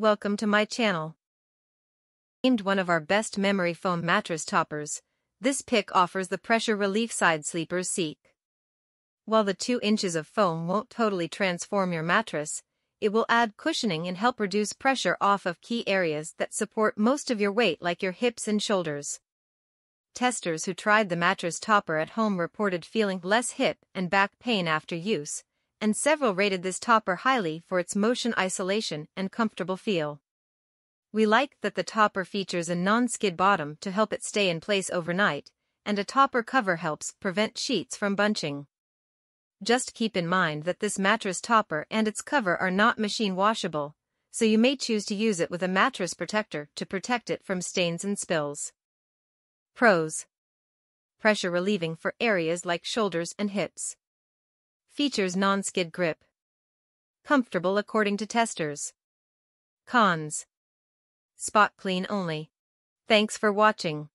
welcome to my channel. Named one of our best memory foam mattress toppers, this pick offers the pressure relief side sleepers seek. While the 2 inches of foam won't totally transform your mattress, it will add cushioning and help reduce pressure off of key areas that support most of your weight like your hips and shoulders. Testers who tried the mattress topper at home reported feeling less hip and back pain after use, and several rated this topper highly for its motion isolation and comfortable feel. We like that the topper features a non-skid bottom to help it stay in place overnight, and a topper cover helps prevent sheets from bunching. Just keep in mind that this mattress topper and its cover are not machine washable, so you may choose to use it with a mattress protector to protect it from stains and spills. Pros. Pressure relieving for areas like shoulders and hips. Features non-skid grip. Comfortable according to testers. Cons. Spot clean only. Thanks for watching.